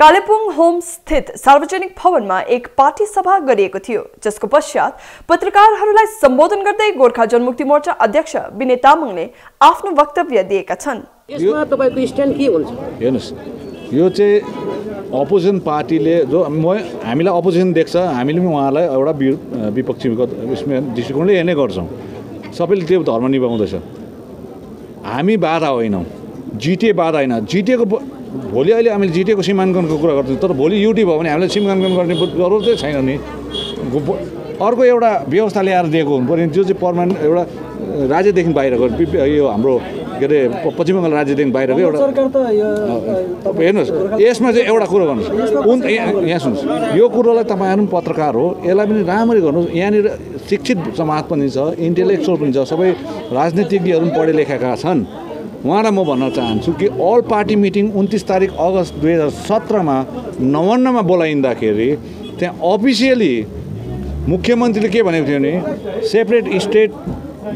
Kalimpong home स्थित सार्वजनिक भवनमा एक पार्टी सभा गरिएको थियो जसको पश्चात पत्रकारहरूलाई सम्बोधन गर्दै गोर्खा जनमुक्ति मोर्चा अध्यक्ष विनय तामाङले आफ्नो वक्तव्य दिएका छन्। यसमा तपाईँको स्ट्यान्ड के हुन्छ? हेर्नुहोस् यो चाहिँ अपोजिसन पार्टीले जो म हामीलाई अपोजिसन देख्छ हामीले पनि उहाँलाई एउटा वि विपक्षीको उसमा दृष्टिकोणले हेर्ने गर्छौँ। सबैले त्यो धर्म निभाउँदैछ। हामी बाधा होइनौँ। जिटिए बाधा होइन। जिटिएको भोलि अहिले हामीले जिटिएको सीमाङ्कनको कुरा गर्छौँ तर भोलि युटी भयो भने हामीलाई सीमाङ्कन गर्ने जरुरतै छैन नि। अर्को एउटा व्यवस्था ल्याएर दिएको हुनु पऱ्यो जो चाहिँ पर्मानेन्ट एउटा राज्यदेखि बाहिरको यो हाम्रो के अरे पश्चिम बङ्गाल राज्यदेखि बाहिरको एउटा हेर्नुहोस् यसमा चाहिँ एउटा कुरो गर्नुहोस्। उन यहाँ सुन्नुहोस्। यो कुरोलाई तपाईँहरू पनि पत्रकार हो यसलाई पनि राम्ररी गर्नुहोस्। यहाँनिर शिक्षित समाज पनि छ इन्टेलेक्चुअल पनि छ सबै राजनीतिज्ञहरू पनि पढे लेखेका छन्। उहाँलाई म भन्न चाहन्छु कि अल पार्टी मिटिङ उन्तिस तारिक अगस्त दुई हजार सत्रमा नवान्नमा बोलाइँदाखेरि त्यहाँ अफिसियली मुख्यमन्त्रीले के भनेको थियो भने सेपरेट स्टेट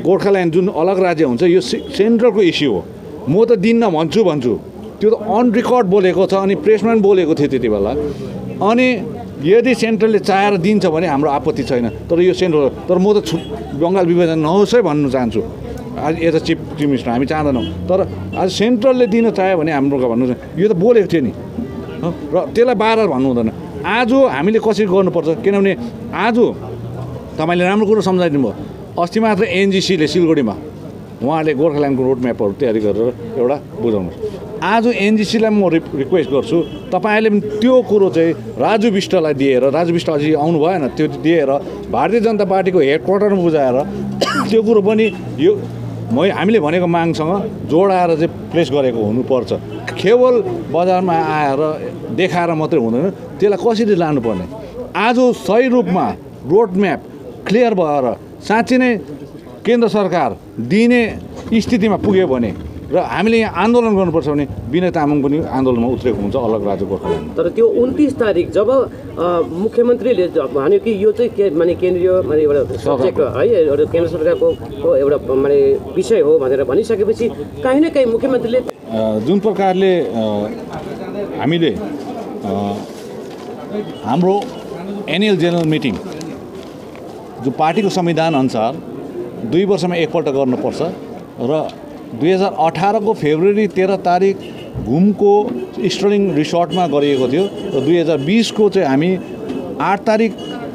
गोर्खाल्यान्ड जुन अलग राज्य हुन्छ यो सेन्ट्रलको इस्यु हो। म त दिन्न भन्छु भन्छु। त्यो त अन रेकर्ड बोलेको छ अनि प्रेसमा पनि बोलेको थियो त्यति बेला। अनि यदि सेन्ट्रलले चाहेर दिन्छ भने हाम्रो आपत्ति छैन। तर यो सेन्ट्रल तर म त छु बङ्गाल विभाजन नहोस् है भन्नु चाहन्छु। आज एज अ चिफ मिनिस्टर हामी चाहँदैनौँ। तर आज सेन्ट्रलले दिन चाह्यो भने हाम्रो भन्नु यो त बोलेको थियो नि। र त्यसलाई बाह्र भन्नु हुँदैन। आज हामीले कसरी गर्नुपर्छ? किनभने आज तपाईँले राम्रो कुरो सम्झाइदिनु भयो अस्ति मात्र एनजिसीले सिलगढीमा उहाँले गोर्खाल्यान्डको रोड म्यापहरू तयारी गरेर एउटा बुझाउनुहोस्। आज एनजिसीलाई म रि रिक्वेस्ट गर्छु तपाईँहरूले पनि त्यो कुरो चाहिँ राजु विष्टलाई दिएर राजु विष्ट अझै आउनु भएन त्यो दिएर भारतीय जनता पार्टीको हेड क्वार्टरमा बुझाएर त्यो कुरो पनि यो म हामीले भनेको मागसँग जोडाएर चाहिँ प्लेस गरेको हुनुपर्छ। केवल बजारमा आएर देखाएर मात्रै हुँदैन त्यसलाई कसरी लानुपर्ने? आज सही रूपमा रोड म्याप क्लियर भएर साँच्ची नै केन्द्र सरकार दिने स्थितिमा पुग्यो भने र हामीले यहाँ आन्दोलन गर्नुपर्छ भने विनय तामाङ पनि आन्दोलनमा उत्रेको हुन्छ अलग राज्य गोर्खाल्यान्डमा। तर त्यो उन्तिस तारिक जब मुख्यमन्त्रीले भन्यो कि यो चाहिँ के माने केन्द्रीय माने एउटा सब्जेक्ट हो, है एउटा केन्द्र सरकारको एउटा माने विषय हो भनेर भनिसकेपछि काहीँ न काहीँ मुख्यमन्त्रीले जुन प्रकारले हामीले हाम्रो एनुअल जेनरल मिटिङ जो पार्टीको संविधान अनुसार दुई वर्षमा एकपल्ट गर्नुपर्छ र दुई हजार अठारको फेब्रुअरी तेह्र तारिक घुमको स्टर्लिङ रिसोर्टमा गरिएको थियो र दुई हजार बिसको चाहिँ हामी आठ तारिक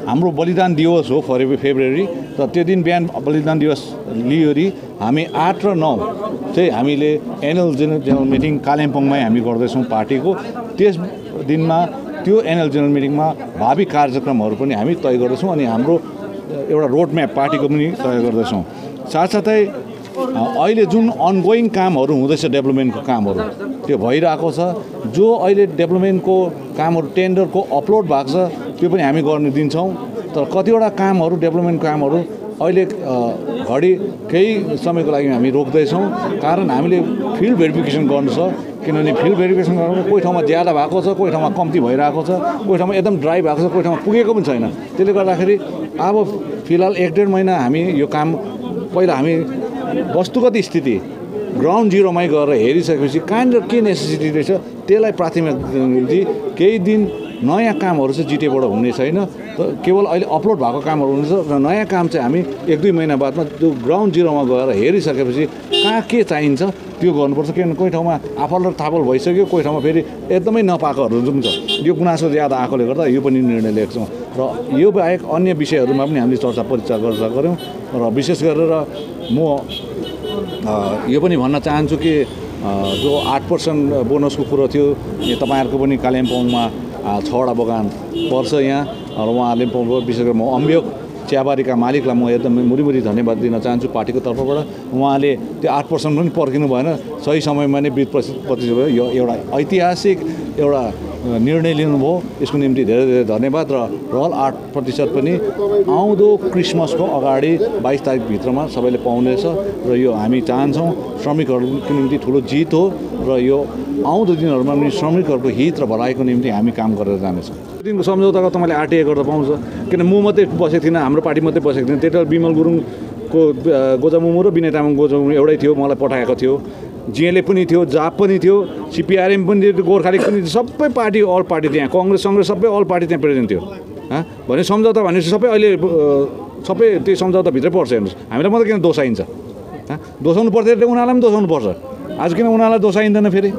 हाम्रो बलिदान दिवस हो फरे फेब्रुअरी र त्यो दिन बिहान बलिदान दिवस लिइवरी हामी आठ र नौ चाहिँ हामीले एनुअल जेनरल जेनरल मिटिङ कालिम्पोङमै हामी गर्दैछौँ पार्टीको। त्यस दिनमा त्यो एनुअल जेनरल मिटिङमा भावी कार्यक्रमहरू पनि हामी तय गर्दैछौँ अनि हाम्रो एउटा रोड म्याप पार्टीको पनि तय गर्दैछौँ। साथसाथै अहिले जुन अनगोइङ कामहरू हुँदैछ डेभलपमेन्टको कामहरू त्यो भइरहेको छ। जो अहिले डेभलपमेन्टको कामहरू टेन्डरको अपलोड भएको छ त्यो पनि हामी गर्न दिन्छौँ। तर कतिवटा कामहरू डेभलपमेन्ट कामहरू अहिले घडी केही समयको लागि हामी रोक्दैछौँ। कारण हामीले फिल्ड भेरिफिकेसन गर्नु छ। किनभने फिल्ड भेरिफिकेसन गर्नु कोही ठाउँमा ज्यादा भएको छ कोही ठाउँमा कम्ती भइरहेको छ कोही ठाउँमा एकदम ड्राई भएको छ कोही ठाउँमा पुगेको पनि छैन। त्यसले गर्दाखेरि अब फिलहाल एक डेढ महिना हामी यो काम पहिला हामी वस्तुगत स्थिति। ग्राउन्ड जिरोमै गएर हेरिसकेपछि कहाँनिर के नेसेसिटी रहेछ त्यसलाई प्राथमिकता दिई केही दिन नयाँ कामहरू चाहिँ जिटिएबाट हुने छैन। केवल अहिले अपलोड भएको कामहरू हुनेछ र नयाँ काम चाहिँ हामी एक दुई महिना बादमा त्यो ग्राउन्ड जिरोमा गएर हेरिसकेपछि कहाँ के चाहिन्छ त्यो गर्नुपर्छ। किनभने कोही ठाउँमा आफल र थापल भइसक्यो कोही ठाउँमा फेरि एकदमै नपाएकोहरू जुन छ यो गुनासो ज्यादा आएकोले गर्दा यो पनि निर्णय लिएको छौँ। र यो बाहेक अन्य विषयहरूमा पनि हामीले चर्चा परिचर्चा गऱ्यौँ र विशेष गरेर म यो पनि भन्न चाहन्छु कि जो आठ पर्सेन्ट बोनसको कुरो थियो तपाईँहरूको पनि कालिम्पोङमा छवटा बगान पर्छ यहाँ र उहाँहरूले पनि विशेष गरेर म अम्बियोक चियाबारीका मालिकलाई म एकदम मुरीमुरी धन्यवाद दिन चाहन्छु। पार्टीको तर्फबाट उहाँले त्यो आठ पर्सेन्ट पनि पर्खिनु भएन। सही समयमा नै बिस प्रतिशत यो एउटा ऐतिहासिक एउटा निर्णय लिनुभयो। यसको निम्ति धेरै धेरै धन्यवाद र रहल आठ प्रतिशत पनि आउँदो क्रिसमसको अगाडि बाइस तारिकभित्रमा सबैले पाउनेछ र यो हामी चाहन्छौँ श्रमिकहरूको निम्ति ठुलो जित हो र यो आउँदो दिनहरूमा पनि श्रमिकहरूको हित र भलाइको निम्ति हामी काम गरेर जानेछौँ। दिनको सम्झौताको तपाईँले आरटिए गर्दा पाउँछ। किन म मात्रै बसेको थिइनँ हाम्रो पार्टी मात्रै बसेको त्यति बेला विमल गुरुङ को अ, गोजामुमु र विनय तामाङ गोजामुमु एउटै थियो मलाई पठाएको थियो। जिएलए पनि थियो जाप पनि थियो सिपिआरएम पनि थियो गोर्खा लिग पनि थियो सबै पार्टी अल पार्टी त्यहाँ कङ्ग्रेस सङ्ग्रेस सबै अल पार्टी त्यहाँ प्रेजेन्ट थियो। भने सम्झौता भनेपछि सबै अहिले सबै त्यो सम्झौताभित्रै पर्छ हेर्नुहोस्। हामीलाई मात्रै किन दोषाइन्छ? हँ? दोषाउनु पर्छ उनीहरूलाई पनि दोषाउनु पर्छ। आज किन उनीहरूलाई दोषाइँदैन फेरि?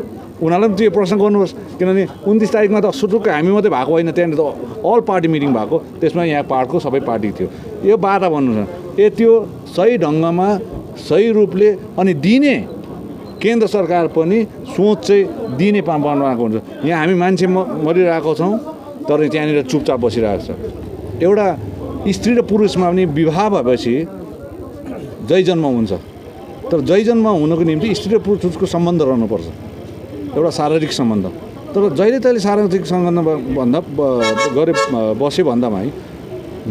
उनीहरूलाई पनि त्यो प्रश्न गर्नुहोस्। किनभने उन्तिस तारिकमा त सुटुक्क हामी मात्रै भएको होइन त्यहाँनिर त अल पार्टी मिटिङ भएको। त्यसमा यहाँ पार्टको सबै पार्टी थियो। यो बाधा भन्नु ए त्यो सही ढङ्गमा सही रूपले अनि दिने केन्द्र सरकार पनि सोच चाहिँ दिने बनाएको हुन्छ। यहाँ हामी मान्छे म मरिरहेको छौँ तर त्यहाँनिर चुपचाप बसिरहेको छ। एउटा स्त्री र पुरुषमा पनि विवाह भएपछि जय जन्म हुन्छ। तर जय जन्म हुनको निम्ति स्त्री र पुरुषको सम्बन्ध रहनुपर्छ। एउटा शारीरिक सम्बन्ध। तर जहिले तहिले शारीरिक सम्बन्ध भन्दा गरे बस्यो भन्दामा है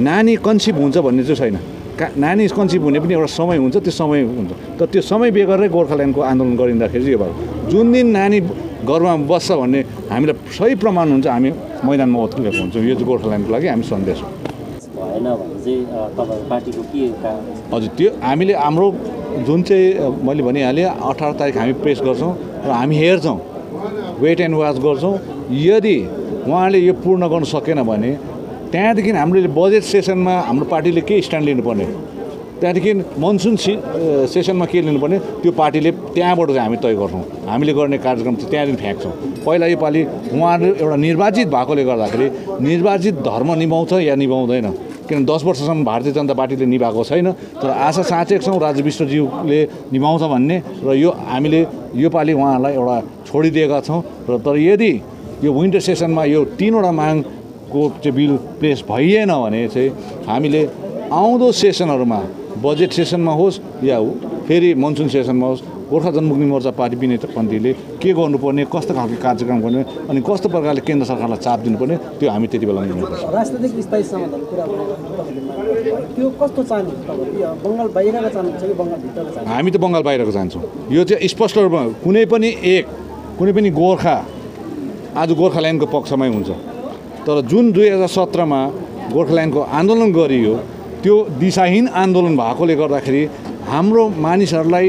नानी कन्सिभ हुन्छ भन्ने चाहिँ छैन। का नानी कन्सिभ हुने पनि एउटा समय हुन्छ त्यो समय हुन्छ। तर त्यो समय बेगरै गोर्खाल्यान्डको आन्दोलन गरिँदाखेरि चाहिँ यो भयो। जुन दिन नानी घरमा बस्छ भन्ने हामीलाई सही प्रमाण हुन्छ हामी मैदानमा उत्रिएको हुन्छौँ। यो चाहिँ गोर्खाल्यान्डको लागि हामी सन्देश हो। भएन भने चाहिँ तपाईँको पार्टीको के हजुर त्यो हामीले हाम्रो जुन चाहिँ मैले भनिहालेँ अठार तारिक हामी प्रेस गर्छौँ र हामी हेर्छौँ। वेट एन्ड वाच गर्छौँ। यदि उहाँले यो पूर्ण गर्न सकेन भने त्यहाँदेखि हामीले बजेट सेसनमा हाम्रो पार्टीले के स्ट्यान्ड लिनुपर्ने? त्यहाँदेखि मनसुन सि सेसनमा के लिनुपर्ने? त्यो पार्टीले त्यहाँबाट चाहिँ हामी तय गर्छौँ। हामीले गर्ने कार्यक्रम चाहिँ त्यहाँदेखि फ्याँक्छौँ। पहिला योपालि उहाँहरू एउटा निर्वाचित भएकोले गर्दाखेरि निर्वाचित धर्म निभाउँछ या निभाउँदैन? किन दस वर्षसम्म भारतीय जनता पार्टीले निभाएको छैन तर आशा साँचेको छौँ राजु विष्टज्यूले निभाउँछ भन्ने। र यो हामीले योपालि उहाँलाई एउटा छोडिदिएका छौँ। र तर यदि यो विन्टर सेसनमा यो तिनवटा मागको चाहिँ बिल पेस भइएन भने चाहिँ हामीले आउँदो सेसनहरूमा बजेट सेसनमा होस् या फेरि मनसुन सेसनमा होस् गोर्खा जनमुक्ति मोर्चा पार्टी विनय पन्थीले के गर्नुपर्ने कस्तो खालको कार्यक्रम गर्ने अनि कस्तो प्रकारले केन्द्र सरकारलाई चाप दिनुपर्ने त्यो हामी त्यति बेला राजनैतिक स्थायी समाधान कुरा त्यो कस्तो हामी त बङ्गाल बाहिरको जान्छौँ यो चाहिँ स्पष्ट रूपमा कुनै पनि एक कुनै पनि गोर्खा आज गोर्खाल्यान्डको पक्षमै हुन्छ। तर जुन दुई हजार सत्रमा गोर्खाल्यान्डको आन्दोलन गरियो त्यो दिशाहीन आन्दोलन भएकोले गर्दाखेरि हाम्रो मानिसहरूलाई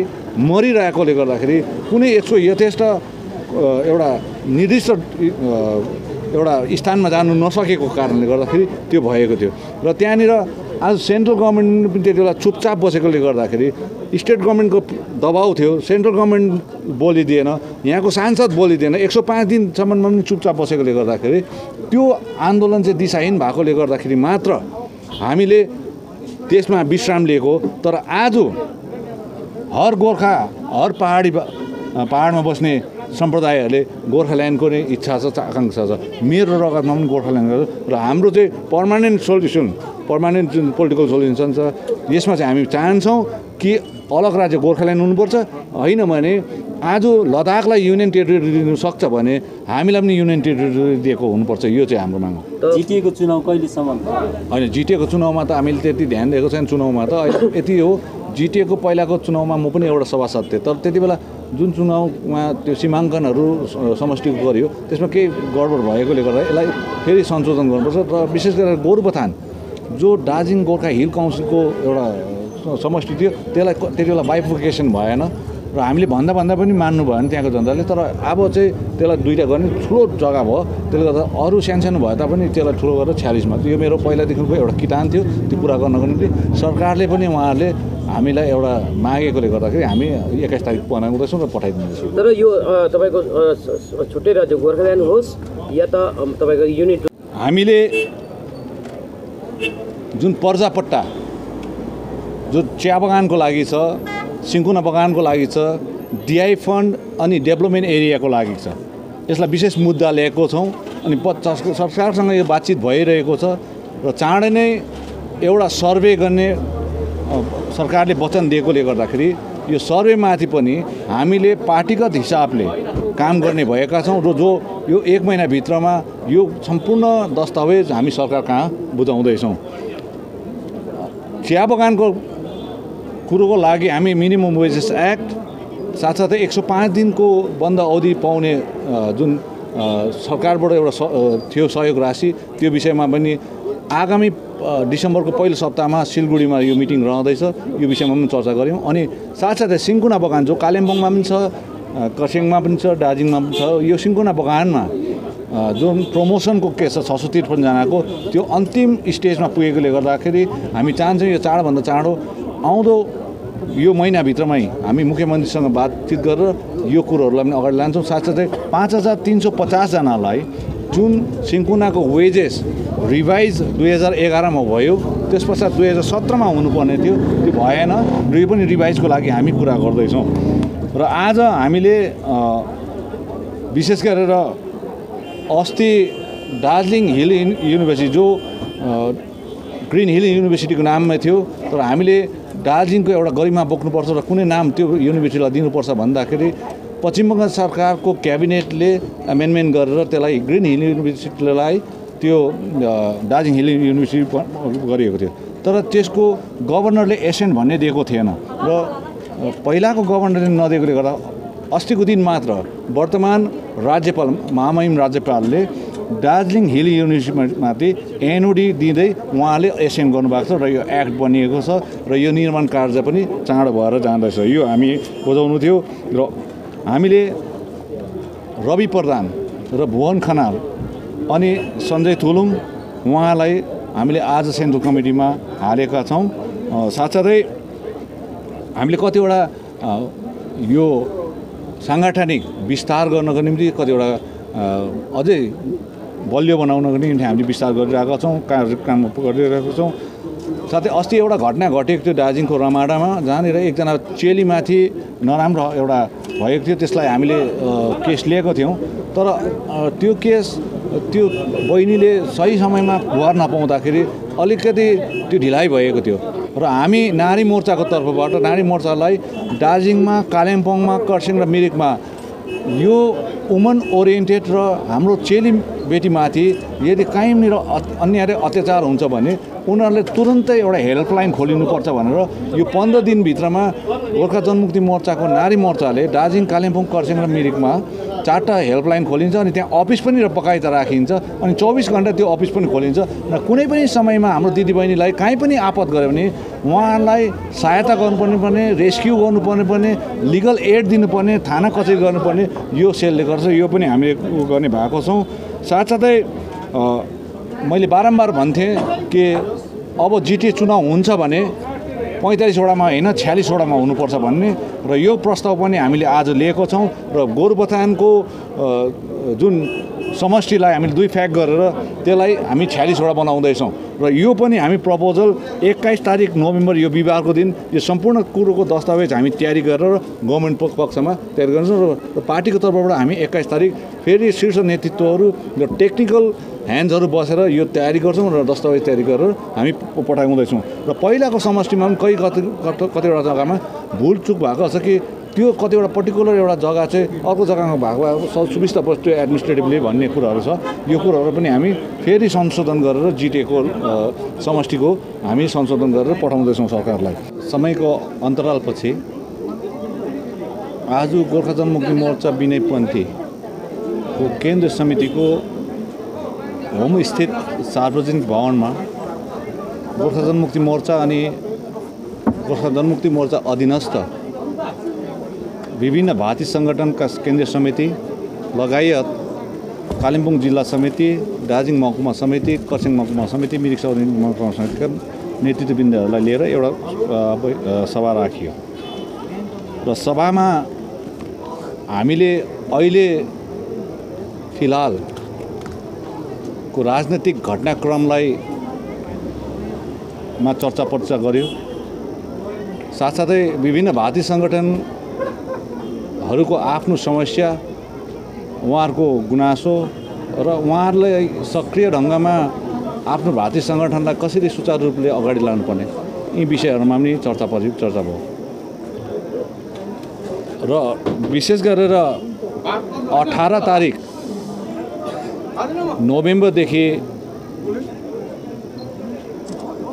मरिरहेकोले गर्दाखेरि कुनै यसको यथेष्ट एउटा निर्दिष्ट एउटा स्थानमा जानु नसकेको कारणले गर्दाखेरि त्यो भएको थियो। र त्यहाँनिर आज सेन्ट्रल गभर्मेन्ट पनि त्यति बेला चुपचाप बसेकोले गर्दाखेरि स्टेट गभर्मेन्टको दबाउ थियो सेन्ट्रल गभर्मेन्ट बोलिदिएन यहाँको सांसद बोलिदिएन एक सौ पाँच दिनसम्ममा पनि चुपचाप बसेकोले गर्दाखेरि त्यो आन्दोलन चाहिँ दिशाहीन भएकोले गर्दाखेरि मात्र हामीले त्यसमा विश्राम लिएको तर आज हर गोर्खा हर पहाडी पहाडमा बस्ने सम्प्रदायहरूले गोर्खाल्यान्डको नै इच्छा छ आकाङ्क्षा छ। मेरो रगतमा पनि गोर्खाल्यान्ड र हाम्रो चाहिँ पर्मानेन्ट सोल्युसन पर्मानेन्ट जुन पोलिटिकल सोल्युसन छ यसमा चाहिँ हामी चाहन्छौँ कि अलग राज्य गोर्खाल्यान्ड हुनुपर्छ। होइन भने आज लद्दाखलाई युनियन टेरिटरी दिनु सक्छ भने हामीलाई पनि युनियन टेरिटरी दिएको हुनुपर्छ। यो चाहिँ हाम्रो माग हो जिटिएको चुनाव कहिलेसम्म? होइन जिटिएको चुनावमा त हामीले त्यति ध्यान दिएको छैन चुनावमा त। यति हो जिटिएको पहिलाको चुनावमा म पनि एउटा सभासद थिएँ तर त्यति बेला जुन चुनावमा त्यो सीमाङ्कनहरू समष्टिको गरियो त्यसमा केही गडबड भएकोले गर्दा यसलाई फेरि संशोधन गर्नुपर्छ। र विशेष गरेर गोरुबथान। जो दार्जिलिङ गोर्खा हिल काउन्सिलको एउटा समष्टि थियो त्यसलाई त्यति बेला बाइफिकेसन भएन र हामीले भन्दा भन्दा पनि मान्नु भएन त्यहाँको जनताले। तर अब चाहिँ त्यसलाई दुइटा गर्ने ठुलो जग्गा भयो त्यसले गर्दा अरू सानसानो भए तापनि त्यसलाई ठुलो गरेर छ्यालिसमा यो मेरो पहिलादेखिको एउटा किटान थियो त्यो पुरा गर्नको निम्ति। सरकारले पनि उहाँहरूले हामीलाई एउटा मागेकोले गर्दाखेरि हामी एक्काइस तारिक बनाउँदैछौँ र पठाइदिँदैछौँ। तर यो तपाईँको छुट्टै राज्य गोर्खाल्यान्ड होस् या त तपाईँको युनिट हामीले जुन पर्जापट्टा जो चिया बगानको लागि छ सिङ्कुना बगानको लागि छ डिआई फन्ड अनि डेभलपमेन्ट एरियाको लागि छ। यसलाई विशेष मुद्दा ल्याएको छौँ अनि सरकारसँग यो बातचित भइरहेको छ र चाँडै नै एउटा सर्वे गर्ने सरकारले वचन दिएकोले गर्दाखेरि यो सर्वेमाथि पनि हामीले पार्टीगत हिसाबले काम गर्ने भएका छौँ र जो यो एक महिनाभित्रमा यो सम्पूर्ण दस्तावेज हामी सरकार कहाँ बुझाउँदैछौँ। चिया बगानको कुरोको लागि हामी मिनिमम वेजेस एक्ट साथसाथै एक सौ पाँच दिनको बन्द अवधि पाउने जुन सरकारबाट एउटा थियो सहयोग राशि त्यो विषयमा पनि आगामी डिसेम्बरको पहिलो सप्ताहमा सिलगढीमा यो मिटिङ रहँदैछ। यो विषयमा पनि चर्चा गऱ्यौँ। अनि साथसाथै सिङ्कुना बगान जो कालिम्पोङमा पनि छ खरसाङमा पनि छ दार्जिलिङमा पनि छ यो सिङ्कुना बगानमा जुन प्रमोसनको केस छ छ सौ त्रिपन्नजनाको त्यो अन्तिम स्टेजमा पुगेकोले गर्दाखेरि हामी चाहन्छौँ यो चाँडोभन्दा चाँडो आउँदो यो महिनाभित्रमै हामी मुख्यमन्त्रीसँग बातचित गरेर यो कुरोहरूलाई पनि अगाडि लान्छौँ। साथसाथै पाँच हजार तिन सौ पचासजनालाई जुन सिङ्कुनाको वेजेस रिभाइज दुई हजार एघारमा भयो त्यस पश्चात दुई हजार सत्रमा हुनुपर्ने थियो त्यो भएन र यो पनि रिभाइजको लागि हामी कुरा गर्दैछौँ। र आज हामीले विशेष गरेर अस्ति दार्जिलिङ हिल युनि- युनिभर्सिटी जो ग्रिन हिल युनिभर्सिटीको नाममा थियो तर हामीले दार्जिलिङको एउटा गरिमा बोक्नुपर्छ र कुनै नाम त्यो युनिभर्सिटीलाई दिनुपर्छ भन्दाखेरि पश्चिम बङ्गाल सरकारको क्याबिनेटले एमेन्डमेन्ट गरेर त्यसलाई ग्रिन हिल युनिभर्सिटीलाई त्यो दार्जिलिङ हिल युनिभर्सिटी गरिएको थियो। तर त्यसको गभर्नरले एसेन्ट भन्ने दिएको थिएन र पहिलाको गभर्नरले नदिएकोले गर्दा अस्तिको दिन मात्र वर्तमान राज्यपाल महामहिम राज्यपालले दार्जिलिङ हिल युनिभर्सिटीमाथि एनओडी दिँदै उहाँले एसेन्ट गर्नुभएको छ र यो एक्ट बनिएको छ र यो निर्माण कार्य पनि चाँडो भएर जाँदैछ। यो हामी बुझाउनु थियो र हामीले रवि प्रधान र भुवन खनाल अनि सञ्जय थुलुङ उहाँलाई हामीले आज सेन्ट्रल कमिटीमा हालेका छौँ। साथसाथै हामीले कतिवटा यो साङ्गठनिक विस्तार गर्नको निम्ति कतिवटा अझै बलियो बनाउनको निम्ति हामीले विस्तार गरिरहेका छौँ कार्यक्रम गरिरहेका छौँ। साथै अस्ति एउटा घटना घटेको थियो दार्जिलिङको रमाडामा जहाँनिर एकजना चेलीमाथि नराम्रो एउटा भएको थियो त्यसलाई हामीले केस लिएको थियौँ। तर त्यो केस त्यो बहिनीले सही समयमा गुहार नपाउँदाखेरि अलिकति त्यो ढिलाइ भएको थियो। र हामी नारी मोर्चाको तर्फबाट नारी मोर्चालाई दार्जिलिङमा कालिम्पोङमा खरसाङ र मिरिकमा यो वुमन ओरिएन्टेड र हाम्रो चेली बेटीमाथि यदि कहीँनिर अन्याय अत्याचार हुन्छ भने उनीहरूले तुरन्तै एउटा हेल्पलाइन खोलिनुपर्छ भनेर यो पन्ध्र दिनभित्रमा गोर्खा जनमुक्ति मोर्चाको नारी मोर्चाले दार्जिलिङ कालिम्पोङ खरसाङ र मिरिकमा चारवटा हेल्पलाइन खोलिन्छ अनि त्यहाँ अफिस पनि र बकाइदा राखिन्छ अनि चौबिस घन्टा त्यो अफिस पनि खोलिन्छ र कुनै पनि समयमा हाम्रो दिदीबहिनीलाई काहीँ पनि आपत गऱ्यो भने उहाँहरूलाई सहायता गर्नुपर्ने पर्ने रेस्क्यु गर्नुपर्ने पर्ने लिगल एड दिनुपर्ने थाना कचेरी गर्नुपर्ने यो सेलले गर्छ यो पनि हामीले उ गर्ने भएको छौँ। साथसाथै मैले बारम्बार भन्थेँ कि अब जिटिए चुनाव हुन्छ भने पैँतालिसवटामा होइन छ्यालिसवटामा हुनुपर्छ भन्ने र यो प्रस्ताव पनि हामीले आज लिएको छौँ र गोरुबथानको जुन समष्टिलाई हामीले दुई फ्याक गरेर त्यसलाई हामी छ्यालिसवटा बनाउँदैछौँ। र यो पनि हामी प्रपोजल एक्काइस तारिक नोभेम्बर यो बिहिबारको दिन यो सम्पूर्ण कुरोको दस्तावेज हामी तयारी गरेर गभर्मेन्ट पक्षमा तयारी गर्छौँ र पार्टीको तर्फबाट हामी एक्काइस तारिक फेरि शीर्ष नेतृत्वहरू र टेक्निकल ह्यान्ड्सहरू बसेर यो तयारी गर्छौँ र दस्तावेज तयारी गरेर हामी पठाउँदैछौँ र पहिलाको समष्टिमा पनि कहीँ कति- कतिवटा जग्गामा भुलचुक भएको छ कि त्यो कतिवटा पर्टिकुलर एउटा जग्गा चाहिँ अर्को जग्गामा भएको सुविस्ता बस् त्यो एडमिनिस्ट्रेटिभली भन्ने कुराहरू छ। यो कुराहरू पनि हामी फेरि संशोधन गरेर जिटिएको समष्टिको हामी संशोधन गरेर पठाउँदैछौँ सरकारलाई। समयको अन्तरालपछि आज गोर्खा जनमुक्ति मोर्चा विनयपन्थीको केन्द्र समितिको होमस्थित सार्वजनिक भवनमा गोर्खा जनमुक्ति मोर्चा अनि गोर्खा जनमुक्ति मोर्चा अधीनस्थ विभिन्न भाती सङ्गठनका केन्द्रीय समिति लगायत कालिम्पोङ जिल्ला समिति दार्जिलिङ महकुमा समिति खरसाङ महकुमा समिति मिरिक सौरी महकुमा समितिका नेतृत्ववृन्दहरूलाई लिएर एउटा सभा राखियो। र सभामा हामीले अहिले फिलहाल को राजनैतिक घटनाक्रमलाई मा चर्चा पर्चा गऱ्यो साथसाथै विभिन्न भाती सङ्गठनहरूको आफ्नो समस्या उहाँहरूको गुनासो र उहाँहरूलाई सक्रिय ढङ्गमा आफ्नो भाती सङ्गठनलाई कसरी सुचारू रूपले अगाडि लानुपर्ने यी विषयहरूमा पनि चर्चा परि चर्चा भयो। र विशेष गरेर अठार तारिक नोभेम्बरदेखि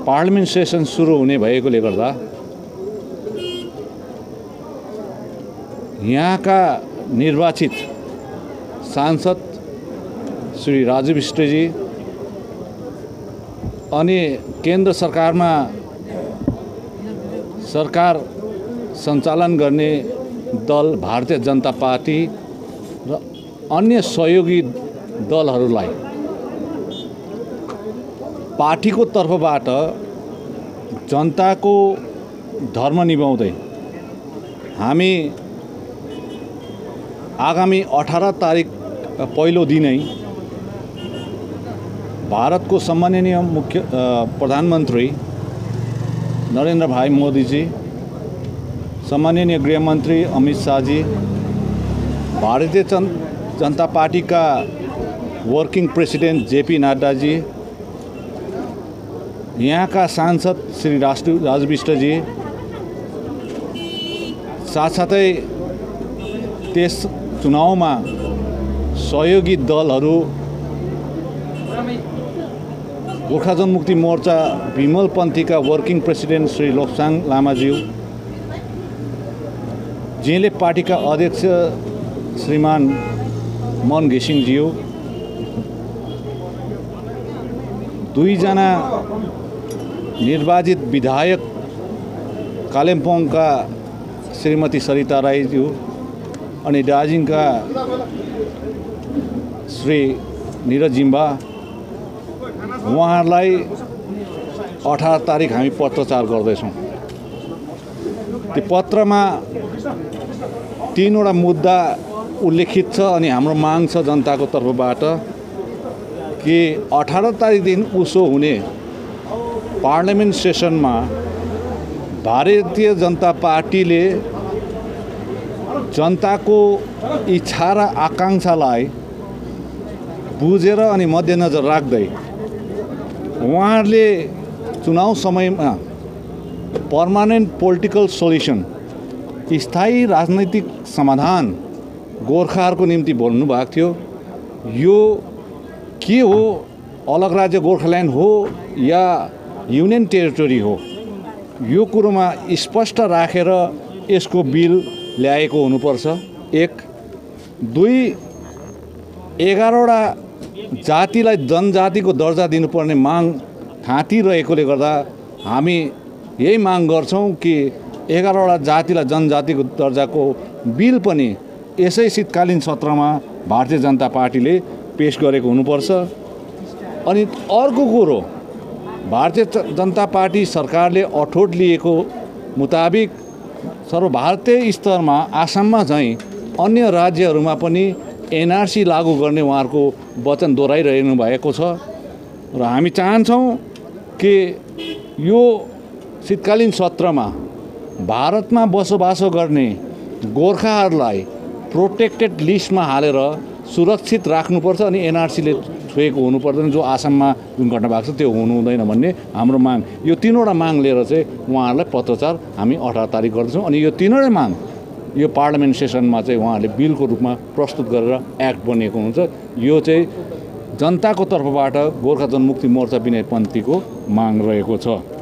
पार्लिमेन्ट सेसन सुरु हुने भएकोले गर्दा यहाँका निर्वाचित सांसद श्री राजु विष्टजी अनि केन्द्र सरकारमा सरकार सञ्चालन गर्ने दल भारतीय जनता पार्टी र अन्य सहयोगी दलहरूलाई पार्टीको तर्फबाट जनताको धर्म निभाउँदै हामी आगामी अठार तारिक पहिलो दिनै भारतको सम्माननीय मुख्य प्रधानमन्त्री नरेन्द्र भाइ मोदीजी सम्माननीय गृहमन्त्री अमित शाहजी भारतीय जन जनता पार्टीका वर्किङ प्रेसिडेन्ट जेपी नड्डाजी यहाँका सांसद श्री राष्ट्र राज विष्टजी साथसाथै त्यस चुनावमा सहयोगी दलहरू गोर्खा जनमुक्ति मोर्चा विमलपन्थीका वर्किङ प्रेसिडेन्ट श्री लोप्साङ लामाज्यू जेले पार्टीका अध्यक्ष श्रीमान मन घिसिङज्यू दुईजना निर्वाचित विधायक कालिम्पोङका श्रीमती सरिता राईज्यू अनि दार्जिलिङका श्री निरज जिम्बा उहाँहरूलाई अठार तारिक हामी पत्रचार गर्दैछौँ। त्यो पत्रमा तिनवटा मुद्दा उल्लेखित छ अनि हाम्रो माग छ जनताको तर्फबाट कि अठार तारिकदेखि उसो हुने पार्लियामेन्ट सेसनमा भारतीय जनता पार्टीले जनताको इच्छा र आकाङ्क्षालाई बुझेर अनि मध्यनजर राख्दै उहाँहरूले चुनाव समयमा पर्मानेन्ट पोलिटिकल सोल्युसन स्थायी राजनैतिक समाधान गोर्खाहरूको निम्ति बोल्नुभएको थियो। यो के हो? अलग राज्य गोर्खाल्यान्ड हो या युनियन टेरिटोरी हो? यो कुरोमा स्पष्ट राखेर यसको बिल ल्याएको हुनुपर्छ। एक दुई एघारवटा जातिलाई जनजातिको दर्जा दिनुपर्ने माग थाँतिरहेकोले गर्दा हामी यही माग गर्छौँ कि एघारवटा जातिलाई जनजातिको दर्जाको बिल पनि यसै शीतकालीन सत्रमा भारतीय जनता पार्टीले पेस गरेको हुनुपर्छ। अनि अर्को कुरो भारतीय जनता पार्टी सरकारले अठोट लिएको मुताबिक सर्वभारतीय स्तरमा आसाममा झैँ अन्य राज्यहरूमा पनि एनआरसी लागू गर्ने उहाँहरूको वचन दोहोऱ्याइरहनु भएको छ। र हामी चाहन्छौँ कि यो शीतकालीन सत्रमा भारतमा बसोबासो गर्ने गोर्खाहरूलाई प्रोटेक्टेड लिस्टमा हालेर सुरक्षित राख्नुपर्छ अनि एनआरसीले छोएको हुनु पर्दैन। जो आसाममा जुन घटना भएको छ त्यो हुनु हुँदैन भन्ने हाम्रो माग। यो तिनवटा माग लिएर चाहिँ उहाँहरूलाई पत्रचार हामी अठार तारिक गर्दैछौँ। अनि यो तिनवटै माग यो पार्लियामेन्ट सेसनमा चाहिँ उहाँहरूले बिलको रूपमा प्रस्तुत गरेर एक्ट बनिएको हुन्छ। यो चाहिँ जनताको तर्फबाट गोर्खा जनमुक्ति मोर्चा विनय पन्थीको माग रहेको छ।